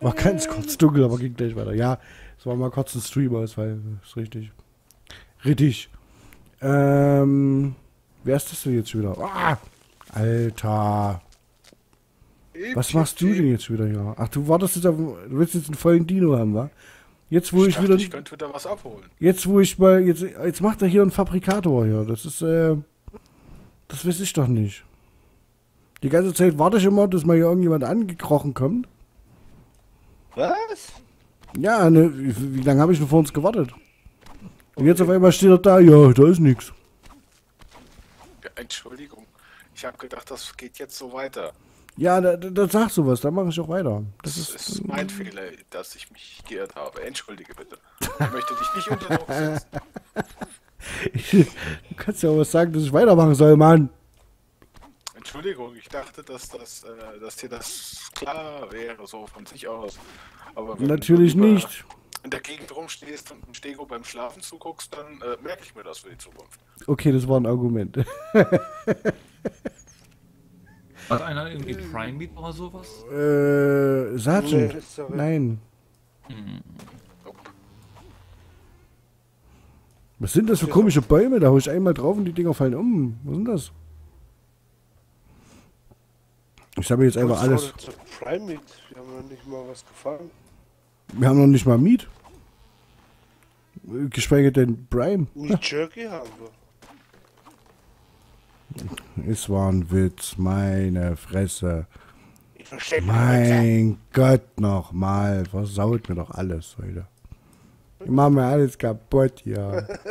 War ganz kurz dunkel, aber ging gleich weiter. Ja, es war mal kurz ein Stream-Ausfall. Ist richtig. Richtig. Ähm, wer ist das denn jetzt wieder? Ah, Alter. Was machst du denn jetzt wieder hier? Ach, du wartest jetzt auf, du willst jetzt einen vollen Dino haben, wa? Jetzt, wo ich, dachte, wieder, Ich könnte wieder was abholen. jetzt, wo ich mal, jetzt, jetzt macht er hier einen Fabrikator hier. Das ist, äh, das weiß ich doch nicht. Die ganze Zeit warte ich immer, dass mal hier irgendjemand angekrochen kommt. Was? Ja, ne, wie, wie lange habe ich denn vor uns gewartet? Und jetzt auf einmal steht er da, ja, da ist nichts. Ja, Entschuldigung. Ich habe gedacht, das geht jetzt so weiter. Ja, da, da, da sagst du was, da mache ich auch weiter. Das Das ist, ist, mein Fehler, dass ich mich geirrt habe. Entschuldige bitte. Ich möchte dich nicht unter Druck setzen. du kannst ja auch was sagen, dass ich weitermachen soll, Mann. Entschuldigung, ich dachte, dass, das, äh, dass dir das klar wäre, so von sich aus. Aber wenn Natürlich nicht. in der Gegend rumstehst und dem Stego beim Schlafen zuguckst, dann äh, merke ich mir das für die Zukunft. Okay, das war ein Argument. Hat einer irgendwie Prime Meat oder sowas? äh, Sergeant. Nee. Nein. Nope. Was sind das für komische Bäume? Da hau ich einmal drauf und die Dinger fallen um. Was sind das? Ich habe jetzt einfach alles. Prime Meat? Wir haben noch nicht mal was gefangen. Wir haben noch nicht mal Meat. Geschweige denn Prime. Meat Jerky haben wir. Es war ein Witz, meine Fresse. Ich verstehe Mein Gott, nochmal. Versaut mir doch alles heute. Ich mach mir alles kaputt hier.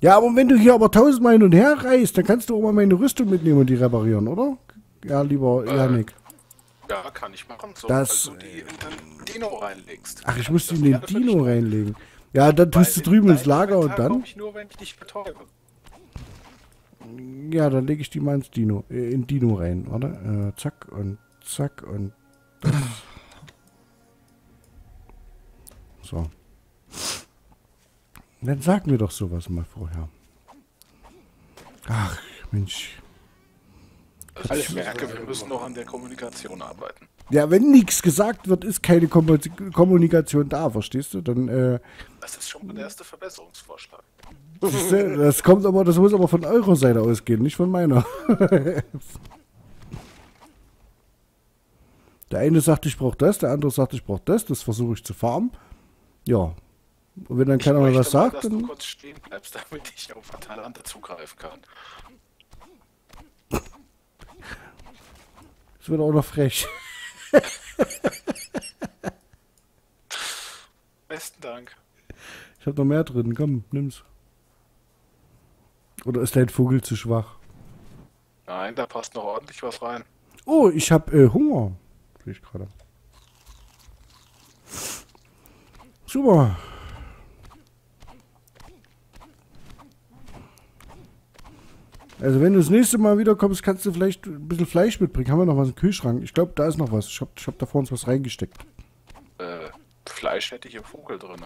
Ja, aber wenn du hier aber tausendmal hin und her reist, dann kannst du auch mal meine Rüstung mitnehmen und die reparieren, oder? Ja, lieber Äh, Janik. Ja, kann ich machen. So, Das- als du die in den Dino reinlegst. Ach, ich muss die in den Dino reinlegen. Ja, dann tust du drüben in ins Lager und dann. ich nur, wenn ich dich betäube. Ja, dann lege ich die mal ins Dino, äh, in Dino rein, warte. Äh, zack und zack und. So. Dann sag mir doch sowas mal vorher. Ach, Mensch. Also ich merke, wir müssen noch an der Kommunikation arbeiten. Ja, wenn nichts gesagt wird, ist keine Kommu- Kommunikation da, verstehst du? Dann, äh, Das ist schon mal der erste Verbesserungsvorschlag. siehste, das kommt aber, das muss aber von eurer Seite ausgehen, nicht von meiner. Der eine sagt, ich brauche das, der andere sagt, ich brauche das, das versuche ich zu farmen. Ja. Und wenn dann keiner mehr was mal, sagt, dass du dann. kurz stehen bleibst, damit ich auf Atalanta zugreifen kann. Das wird auch noch frech. Besten Dank. Ich habe noch mehr drin, komm, nimm's. Oder ist dein Vogel zu schwach? Nein, da passt noch ordentlich was rein. Oh, ich habe äh, Hunger. Sehe ich gerade. Super. Also wenn du das nächste Mal wiederkommst, kannst du vielleicht ein bisschen Fleisch mitbringen. Haben wir noch was im Kühlschrank? Ich glaube, da ist noch was. Ich habe ich hab da vor uns was reingesteckt. Äh, Fleisch hätte ich im Vogel drin.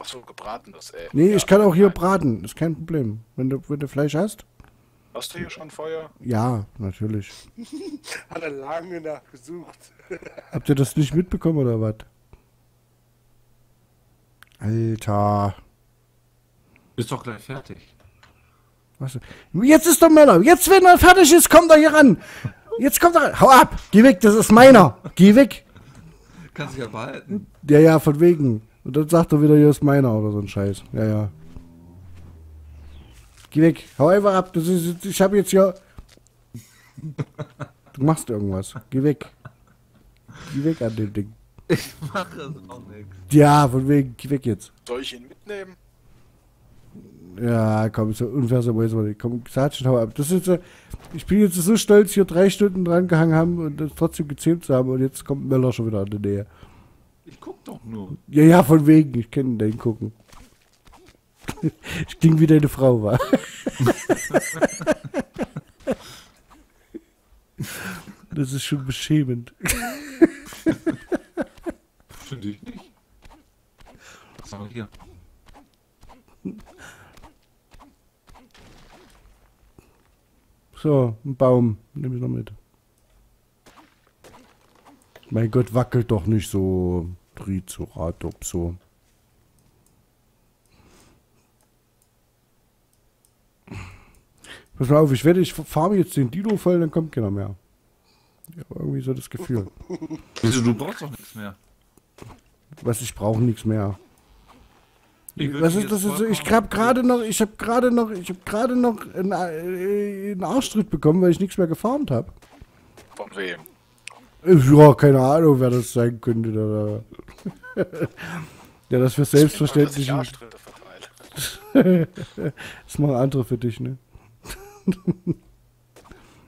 Ach so, gebratenes, ey. Nee, Ja, ich kann auch hier nein. braten. Ist kein Problem. Wenn du, wenn du Fleisch hast? Hast du hier schon Feuer? Ja, natürlich. Hat er lange nachgesucht. Habt ihr das nicht mitbekommen oder was? Alter. Ist doch gleich fertig. Jetzt ist der Möller. Jetzt, wenn er fertig ist, kommt er hier ran. Jetzt kommt er ran. Hau ab. Geh weg, das ist meiner. Geh weg. Kannst dich ja behalten. Ja, ja, von wegen. Und dann sagt er wieder, hier ist meiner oder so ein Scheiß. Ja, ja. Geh weg. Hau einfach ab. Das ist, ich habe jetzt hier... Du machst irgendwas. Geh weg. Geh weg an dem Ding. Ich mache es auch nichts. Ja, von wegen. Geh weg jetzt. Soll ich ihn mitnehmen? Ja, komm, so unfair so weiß man nicht. Komm, Sergeant, hau ab. Das ist, ich bin jetzt so stolz, hier drei Stunden dran gehangen haben und das trotzdem gezähmt zu haben und jetzt kommt Möller schon wieder an die Nähe. Ich guck doch nur. Ja, ja, von wegen. Ich kenne den gucken. Ich klinge wie deine Frau, war. Das ist schon beschämend. Finde ich nicht. Was haben wir hier? So, ein Baum. Nehme ich noch mit. Mein Gott, wackelt doch nicht so. Triceratops so. Pass mal auf, ich werde, ich farbe jetzt den Dino voll, dann kommt keiner mehr. Ich habe irgendwie so das Gefühl. Wieso, du brauchst doch nichts mehr. Was, ich brauche nichts mehr. Was ist das? jetzt Ist so, ich habe gerade noch, ich habe gerade noch, ich habe gerade noch einen, äh, einen Arschtritt bekommen, weil ich nichts mehr gefarmt habe. Von wem? Ja, keine Ahnung, wer das sein könnte. Da, ja, das für selbstverständlich. Verteile. Das machen andere für dich, ne?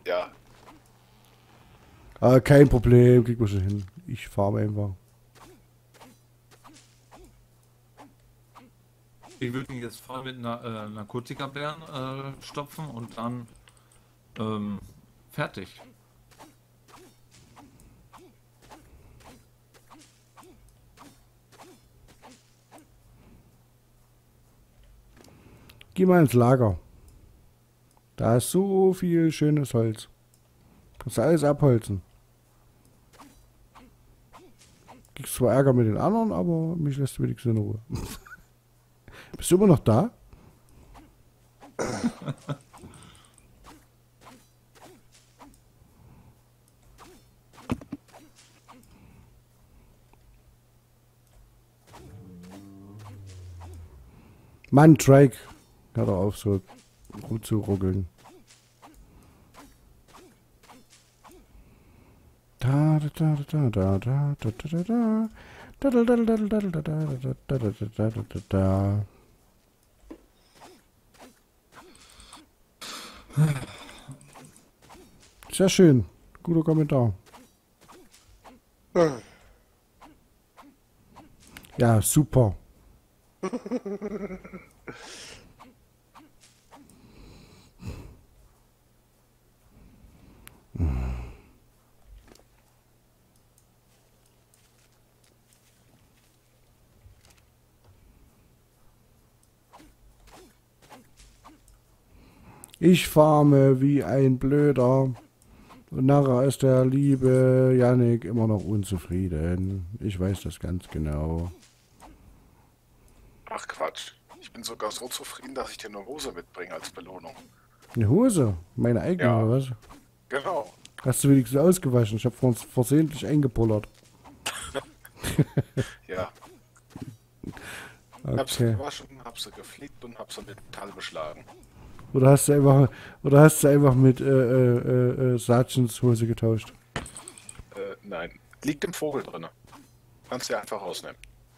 Ja, Aber kein Problem, kriegt man schon hin. Ich fahre einfach. Ich würde ihn jetzt voll mit einer äh, Narkotikabären äh, stopfen und dann ähm, fertig. Geh mal ins Lager. Da ist so viel schönes Holz. Kannst du alles abholzen. Kriegst zwar Ärger mit den anderen, aber mich lässt du wenigstens in Ruhe. Bist du immer noch da? Mann, Trike. Hör doch auf, so rumzuruckeln. Da, da, da, da, da, da, da, da, da, da. Da, da, da, da, da, da, da, da, da, da, da, da, da, da, da. Sehr schön. Guter Kommentar. Ja, super. Ich farme wie ein Blöder. Und nachher ist der liebe Yannick immer noch unzufrieden. Ich weiß das ganz genau. ach Quatsch. Ich bin sogar so zufrieden, dass ich dir eine Hose mitbringe als Belohnung. Eine Hose? Meine eigene, Ja. oder was? Genau. Hast du wenigstens ausgewaschen? Ich habe vor versehentlich eingepullert. Ja. Hab sie Okay. gewaschen, hab sie geflickt und hab sie mit Metall beschlagen. Oder hast du einfach, oder hast du einfach mit äh, äh, äh, äh, Sargents Hose getauscht? Äh, nein. Liegt im Vogel drin. Kannst du ja einfach rausnehmen.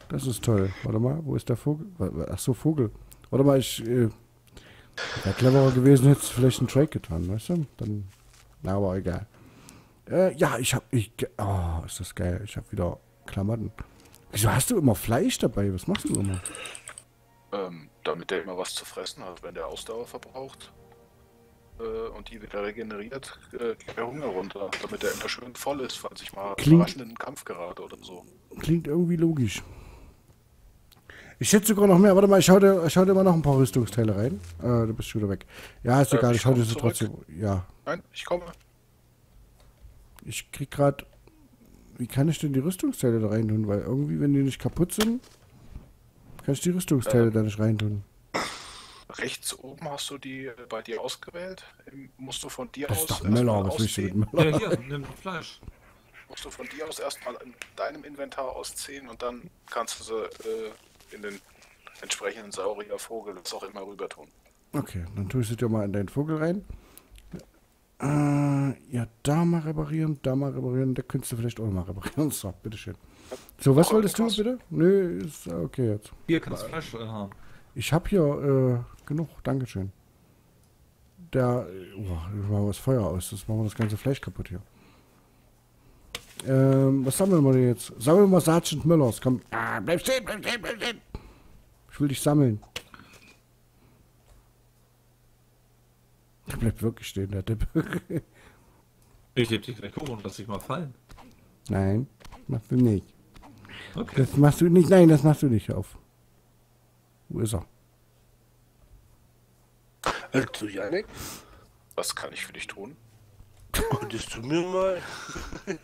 Das ist toll. Warte mal, wo ist der Vogel? Ach so, Vogel. Warte mal, ich äh, wäre cleverer gewesen, hätte vielleicht einen Trade getan, weißt du? Dann, na, aber egal. Äh, ja, ich hab, ich, oh, ist das geil. Ich hab wieder Klamotten. Wieso hast du immer Fleisch dabei? Was machst du immer? Ähm, damit der immer was zu fressen hat, wenn der Ausdauer verbraucht äh, und die wieder regeneriert, äh, geht der Hunger runter, damit er immer schön voll ist, falls ich mal Klingt- in den Kampf gerate oder so. Klingt irgendwie logisch. Ich hätte sogar noch mehr. Warte mal, ich schau dir, ich schau dir mal noch ein paar Rüstungsteile rein. Äh, du bist schon wieder weg. Ja, ist Äh, egal, ich ich schau dir zurück. trotzdem. Ja, Nein, ich komme. ich krieg grad. Wie kann ich denn die Rüstungsteile da rein tun? Weil irgendwie, wenn die nicht kaputt sind, kann ich die Rüstungsteile Ähm. da nicht rein tun. Rechts oben hast du die äh, bei dir ausgewählt. Musst du von dir Das aus ist doch erstmal Möller, was willst du mit. Möller? Ja, hier, nimm Fleisch. Musst du von dir aus erstmal in deinem Inventar ausziehen und dann kannst du sie äh, in den entsprechenden Saurier, Vogel, was auch immer rüber tun. Okay, dann tue ich sie dir mal in deinen Vogel rein. Äh, ja, da mal reparieren, da mal reparieren, da könntest du vielleicht auch mal reparieren. So, bitteschön. So, was Noch wolltest du bitte? Nö, ist okay jetzt. Hier kannst du Fleisch äh, haben. Ich habe hier äh, genug, Dankeschön. Der, oh, wir machen das Feuer aus, das machen wir das ganze Fleisch kaputt hier. Ähm, was sammeln wir denn jetzt? Sammeln wir Sergeant Müllers, komm. Ah, bleib stehen, bleib stehen, bleib stehen. Ich will dich sammeln. Der bleibt wirklich stehen, der Tipp. Ich heb dich gleich hoch und lass dich mal fallen. Nein, machst du nicht. Okay. Das machst du nicht, nein, das machst du nicht auf. Wo ist er? Hörst du, Janik? Was kann ich für dich tun? Könntest du mir mal äh,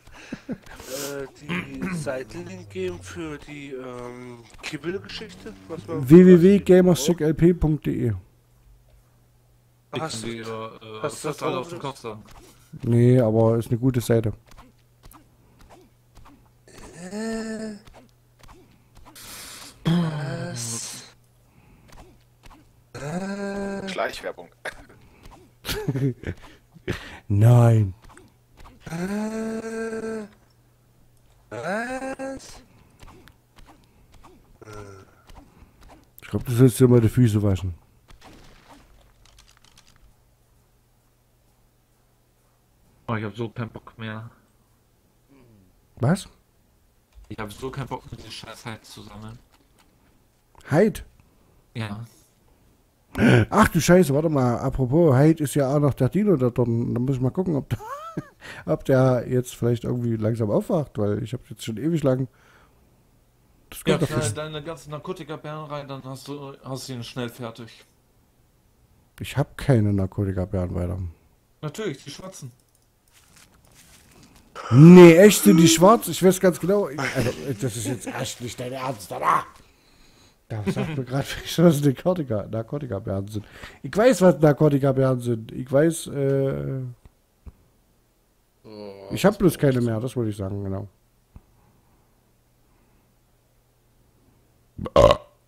die Seitenlink geben für die ähm, Kibbelgeschichte? www.gamerschicklp.de Ich Hast du- dir äh, hast du das auf drauf? den Kopf sagen. Nee, aber ist eine gute Seite. Schleichwerbung. Nein. Äh, was? Ich glaube, du sollst dir mal die Füße waschen. Oh, ich habe so keinen Bock mehr. Was? Ich habe so keinen Bock mit den scheiß Heiz zu sammeln. Hyde. Ja. Ach du Scheiße, warte mal. Apropos, Hyde ist ja auch noch der Dino da dort. Da muss ich mal gucken, ob der, ob der jetzt vielleicht irgendwie langsam aufwacht, weil ich habe jetzt schon ewig lang. Das Ja, knall deine ganzen Narkotikabären rein, dann hast du, hast du ihn schnell fertig. Ich habe keine Narkotikabären weiter. Natürlich, die schwarzen. Nee, echt sind die schwarz? Ich weiß ganz genau. Ich, also, das ist jetzt echt nicht dein Ernst, oder? Da sagt mir gerade, was Narkotika, Narkotikabären sind. Ich weiß, was Narkotikabären sind. Ich weiß, äh, ich habe bloß keine mehr, das wollte ich sagen, genau.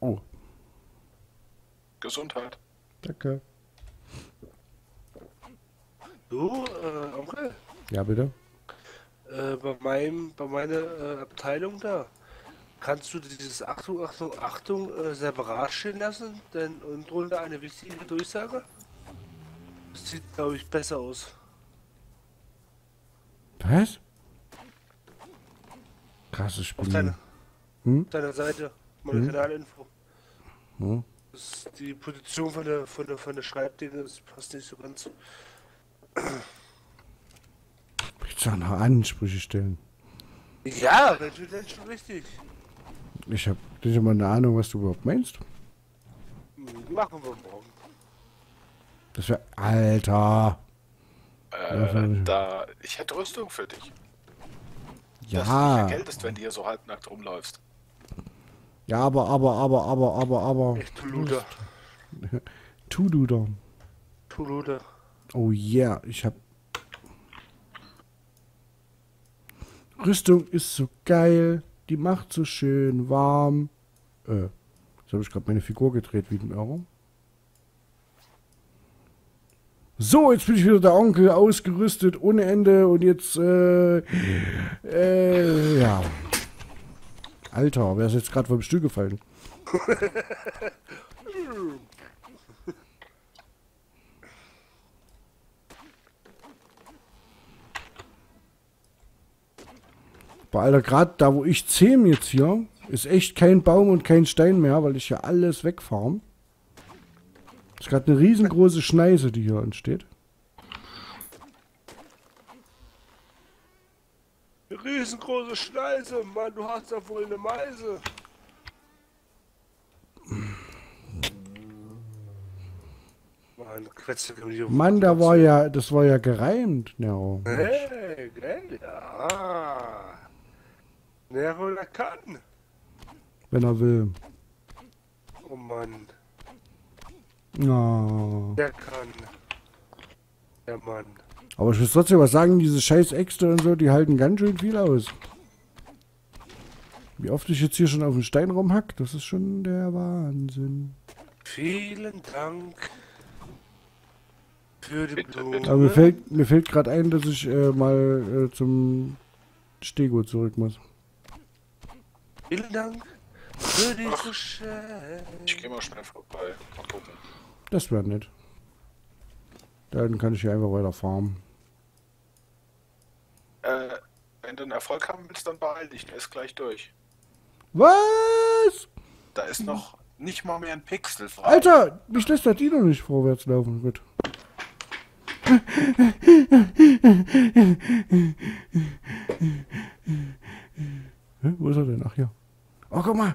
Oh, Gesundheit. danke. Du, äh, Onkel? Ja, bitte? Äh, bei meinem, bei meiner äh, Abteilung da. Kannst du dieses Achtung, Achtung, Achtung äh, separat stehen lassen? Denn und drunter eine wichtige Durchsage? Das sieht, glaube ich, besser aus. Was? Krasses Auf Spiel. deiner, Hm? auf deiner Seite. Meine Hm? Kanalinfo. Hm? Die Position von der, von der, von der Schreibdinge, das passt nicht so ganz. Ich soll noch Ansprüche stellen. Ja, natürlich das ist schon richtig. Ich habe nicht mal eine Ahnung, was du überhaupt meinst. Machen wir morgen. Das wäre. Alter. Ja, Äh, freilich. da, ich hätte Rüstung für dich. Dass du Ja. nicht vergeltest, wenn du hier so halbnackt rumläufst. Ja, aber, aber, aber, aber, aber, aber. Echt Tuluder. Tu du doch. Tuluder. Oh yeah, ich hab. Rüstung ist so geil. Die macht so schön warm. Äh, jetzt habe ich gerade meine Figur gedreht wie ein Euro. So, jetzt bin ich wieder der Onkel, ausgerüstet ohne Ende und jetzt, äh, äh, ja. Alter, wer ist jetzt gerade vom Stuhl gefallen? Boah, Alter, gerade da, wo ich zähm jetzt hier, ist echt kein Baum und kein Stein mehr, weil ich hier alles wegfarm. Das ist gerade eine riesengroße Schneise, die hier entsteht. Riesengroße Schneise, Mann, du hast doch wohl eine Meise. Mann. Mann, da war ja, das war ja gereimt, Nero. Hey, gell? Ja. Nero, der kann. Wenn er will. Oh Mann, Ja. der kann. Der Mann. Aber ich muss trotzdem was sagen, diese scheiß Äxte und so, die halten ganz schön viel aus. Wie oft ich jetzt hier schon auf den Stein rumhack, das ist schon der Wahnsinn. Vielen Dank für die Blume. Aber mir fällt, mir fällt gerade ein, dass ich äh, mal äh, zum Stego zurück muss. Vielen Dank für dieses Geschenk. Ich gehe mal schnell vorbei. Mal gucken. Das wäre nett. Dann kann ich hier einfach weiter farmen. Äh, wenn du einen Erfolg haben willst, dann beeil dich. Der ist gleich durch. Was? Da ist noch nicht mal mehr ein Pixel frei. Alter, mich lässt der Dino nicht vorwärts laufen. Gut. Hä, Wo ist er denn? Ach ja. Oh, guck mal.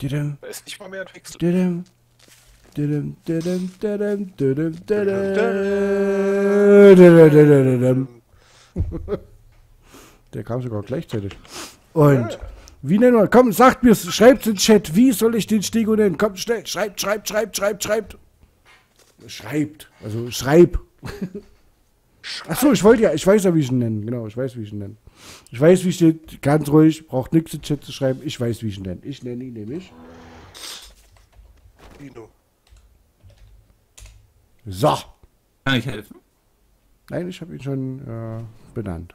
Didim, Da ist nicht mal mehr ein Pixel. didim. Der kam sogar gleichzeitig. Und wie nennen wir? Komm, sagt mir, schreibt in den Chat, wie soll ich den Stego nennen? Kommt schnell, schreibt, schreibt, schreibt, schreibt, schreibt. Schreibt, also schreib. Achso, ich wollte ja, ich weiß ja, wie ich ihn nenne. Genau, ich weiß, wie ich ihn nenne. Ich weiß, wie steht, ganz ruhig, braucht nichts in den Chat zu schreiben. Ich weiß, wie ich ihn nenne. Ich nenne ihn nämlich. Dino. So. Kann ich helfen? Nein, ich habe ihn schon äh, benannt.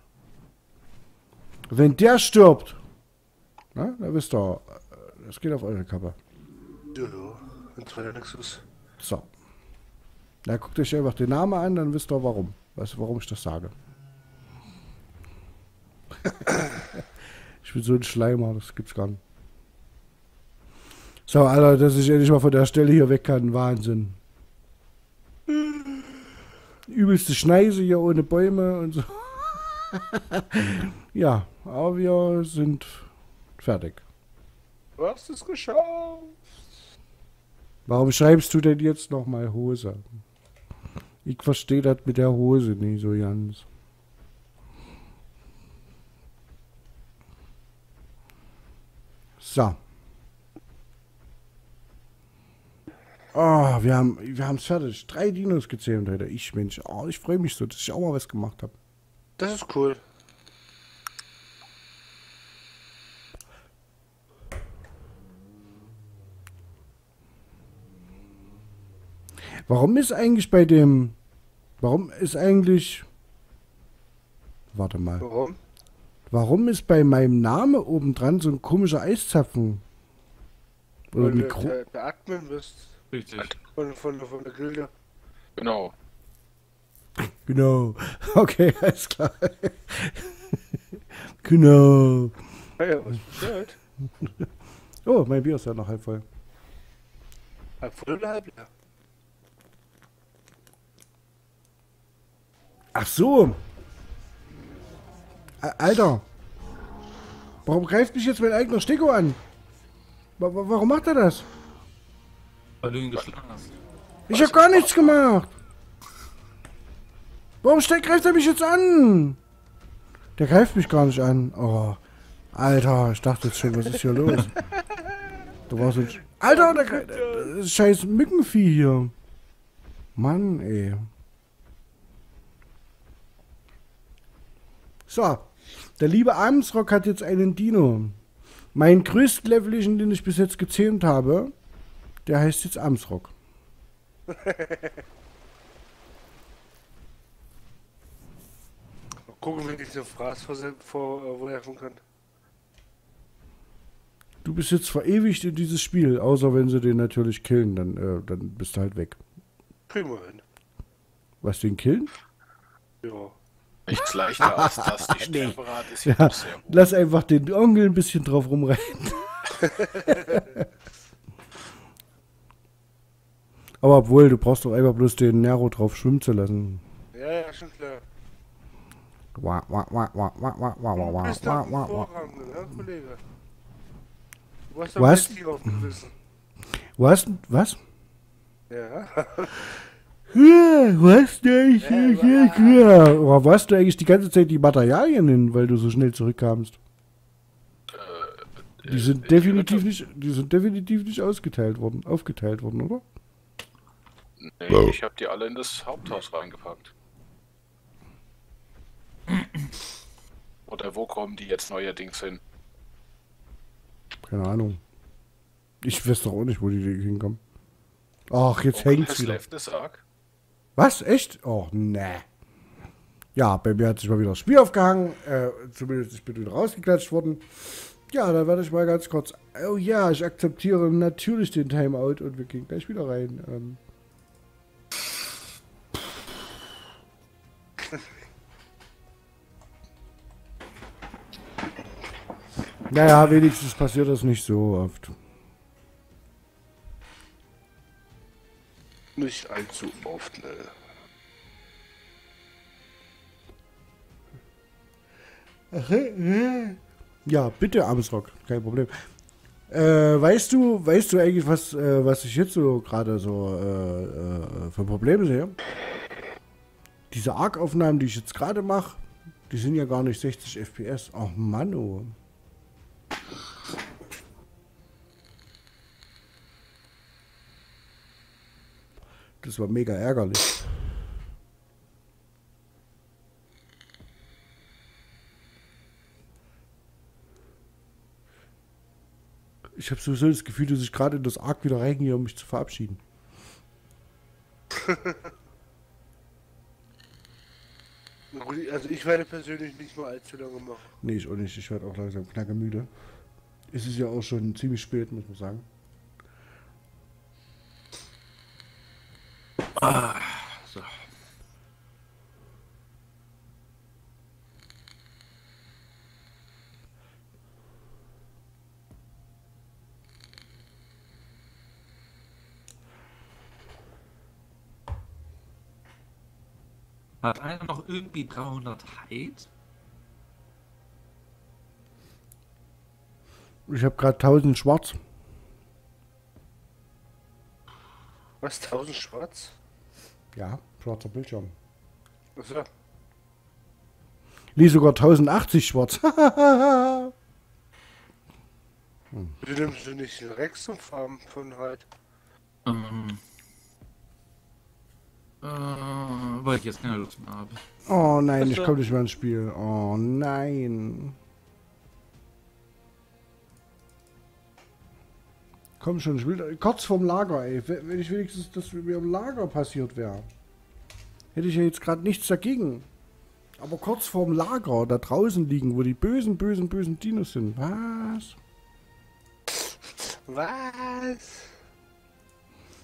Wenn der stirbt, na, da wisst ihr, äh, das geht auf eure Kappe. Ja, ja. Wenn zwar ja nichts ist. So. Na, guckt euch einfach den Namen an, dann wisst ihr warum. Weißt du, warum ich das sage? ich bin so ein Schleimer, das gibt's gar nicht. So, Alter, dass ich endlich mal von der Stelle hier weg kann, Wahnsinn. Übelste Schneise hier ohne Bäume und so. ja, aber wir sind fertig. Du hast es geschafft. Warum schreibst du denn jetzt nochmal Hose? Ich verstehe das mit der Hose nicht so ganz. So. Oh, wir haben wir es fertig. Drei Dinos gezähmt heute. Ich, Mensch, oh, ich freue mich so, dass ich auch mal was gemacht habe. Das ist cool. Warum ist eigentlich bei dem. Warum ist eigentlich. Warte mal. Warum? Warum ist bei meinem Namen oben dran so ein komischer Eiszapfen? Oder Weil du Mikro. der, der Admin bist. Richtig. Von, von, von der Gilde. Genau. Genau. Okay, alles klar. genau. Ah ja, was Bescheid. Oh, mein Bier ist ja noch halb voll. Halb voll oder halb leer? Ach so. Alter. Warum greift mich jetzt mein eigener Stecko an? Wa- wa- Warum macht er das? Weil du ihn geschlagen hast. Ich hab gar nichts gemacht. Warum steck, greift er mich jetzt an? Der greift mich gar nicht an. Oh, Alter, ich dachte jetzt schon, was ist hier los? Da war so Alter, der, gre- das ist scheiß Mückenvieh hier. Mann, ey. So, der liebe Amsrock hat jetzt einen Dino. Mein größtleveligen, den ich bis jetzt gezähmt habe, der heißt jetzt Amsrock. Mal gucken, wenn ich diese Fraß vorwerfen vor, äh, vorwerfen kann. Du bist jetzt verewigt in dieses Spiel, außer wenn sie den natürlich killen, dann, äh, dann bist du halt weg. Wir hin. Was, den killen? Ja. Nichts leichter als das. Die Sterberate ist Ja, sehr hoch. lass einfach den Onkel ein bisschen drauf rumreiten. Aber obwohl, du brauchst doch einfach bloß den Nero drauf schwimmen zu lassen. Ja, ja, schon klar. Wah, wah, wah, wah, wah, wah, wah, Du wah, bist wah, doch wah, ein wah. Vorrang, ne, Kollege? Du hast doch Was? ein Ziel aufgerissen. Was? Was? Ja. Was du eigentlich? Ja, Ja, Aber was du eigentlich die ganze Zeit die Materialien hin, weil du so schnell zurückkamst? Die sind definitiv nicht, die sind definitiv nicht ausgeteilt worden, aufgeteilt worden, oder? Nee, ich habe die alle in das Haupthaus reingepackt. Oder wo kommen die jetzt neuerdings hin? Keine Ahnung. Ich weiß doch auch nicht, wo die hinkommen. Ach, jetzt Onkel hängt's wieder. Left. Was? Echt? Oh, ne. Ja, bei mir hat sich mal wieder das Spiel aufgehangen. Äh, zumindest ich bin wieder rausgeklatscht worden. Ja, dann werde ich mal ganz kurz. Oh ja, ich akzeptiere natürlich den Timeout und wir gehen gleich wieder rein. Ähm. Naja, wenigstens passiert das nicht so oft. Nicht allzu oft, ne. Ja, bitte, Amsrock, kein Problem. Äh, weißt du, weißt du eigentlich, was, äh, was ich jetzt so gerade so äh, äh, für Probleme sehe? Diese Arc-Aufnahmen, die ich jetzt gerade mache, die sind ja gar nicht 60 FPS. Ach Mann, oh. Das war mega ärgerlich. Ich habe sowieso das Gefühl, dass ich gerade in das Arc wieder reingehe, um mich zu verabschieden. Gut, Also ich werde persönlich nicht mal allzu lange machen. Nee, ich auch nicht. Ich werde auch langsam knackermüde. Es ist ja auch schon ziemlich spät, muss man sagen. So. Hat einer noch irgendwie 300 Heid? Ich habe gerade 1000 schwarz. Was? 1000 schwarz? Ja, schwarzer Bildschirm. Achso. Nee, sogar 1080 schwarz. Du nimmst du nicht den Rex zum Farben von halt. Ähm. Äh, weil ich jetzt keine Lust mehr habe. oh nein, ich komme nicht mehr ins Spiel. Oh nein. Komm schon, ich will kurz vorm Lager, ey. Wenn ich wenigstens das mir im Lager passiert wäre. Hätte ich ja jetzt gerade nichts dagegen. Aber kurz vorm Lager, da draußen liegen, wo die bösen, bösen, bösen Dinos sind. Was? Was?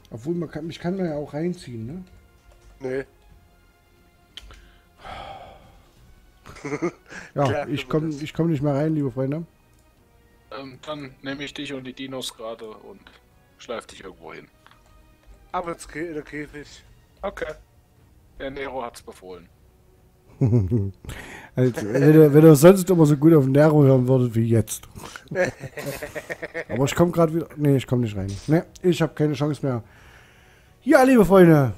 Obwohl, man kann, mich kann man ja auch reinziehen, ne? Nee. Ja, Klar, ich komme ich komm nicht mehr rein, liebe Freunde. Ähm, dann nehme ich dich und die Dinos gerade und schleif dich irgendwo hin. Aber jetzt Kä der Käfig. Okay. Der Nero hat's befohlen. Also, wenn, ihr, wenn ihr sonst immer so gut auf Nero hören würdet wie jetzt. Aber ich komme gerade wieder. Nee, ich komme nicht rein. Nee, ich habe keine Chance mehr. Ja, liebe Freunde.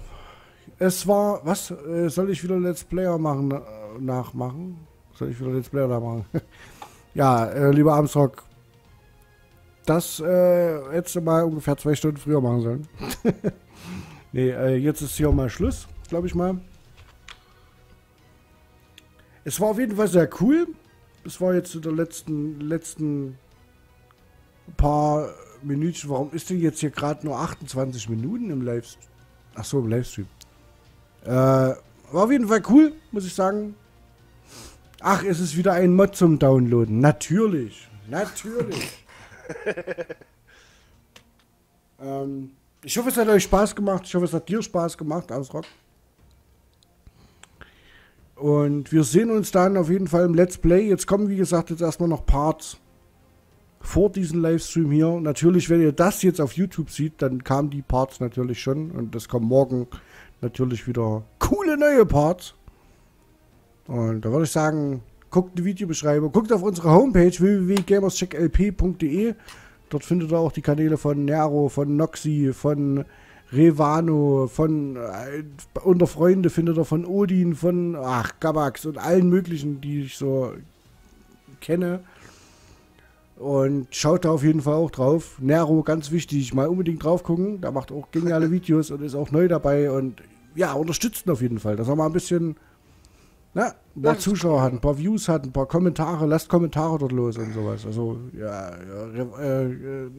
Es war. Was? Äh, Soll ich wieder Let's Player machen? äh, Nachmachen? Soll ich wieder Let's Player nachmachen? ja, äh, lieber Armstrong. Das äh, hättest mal ungefähr zwei Stunden früher machen sollen. nee, äh, jetzt ist hier mal Schluss, glaube ich mal. Es war auf jeden Fall sehr cool. Es war jetzt in der letzten, letzten paar Minuten. Warum ist denn jetzt hier gerade nur 28 Minuten im Livestream? Ach so, im Livestream. Äh, war auf jeden Fall cool, muss ich sagen. Ach, es ist wieder ein Mod zum Downloaden. Natürlich. Natürlich. ähm, ich hoffe, es hat euch Spaß gemacht. Ich hoffe, es hat dir Spaß gemacht, Ausrock. Und wir sehen uns dann auf jeden Fall im Let's Play. Jetzt kommen, wie gesagt, jetzt erstmal noch Parts vor diesem Livestream hier. Natürlich, wenn ihr das jetzt auf YouTube seht, dann kamen die Parts natürlich schon. Und es kommen morgen natürlich wieder coole neue Parts. Und da würde ich sagen, guckt die Videobeschreibung, guckt auf unsere Homepage www.gamerschecklp.de. Dort findet ihr auch die Kanäle von Nero, von Noxy, von Revano, von äh, unter Freunde findet ihr von Odin, von ach, Gabax und allen möglichen, die ich so kenne. Und schaut da auf jeden Fall auch drauf. Nero, ganz wichtig, mal unbedingt drauf gucken. Der macht auch geniale Videos und ist auch neu dabei. Und ja, unterstützt ihn auf jeden Fall, dass er mal ein bisschen na, ein paar Zuschauer hat, ein paar Views hat, ein paar Kommentare. Lasst Kommentare dort los und sowas. Also, ja, ja äh, äh,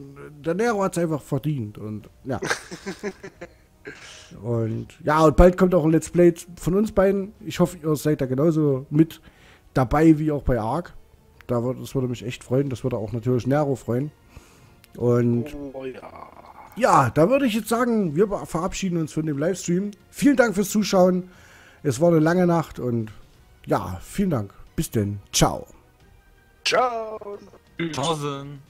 der Nero hat es einfach verdient. Und ja. und ja, und bald kommt auch ein Let's Play von uns beiden. Ich hoffe, ihr seid da genauso mit dabei wie auch bei Ark. Da würde, das würde mich echt freuen. Das würde auch natürlich Nero freuen. Und Oh ja. ja, da würde ich jetzt sagen, wir verabschieden uns von dem Livestream. Vielen Dank fürs Zuschauen. Es war eine lange Nacht und ja, vielen Dank. Bis denn. Ciao. Ciao. Tschüss. Tausend.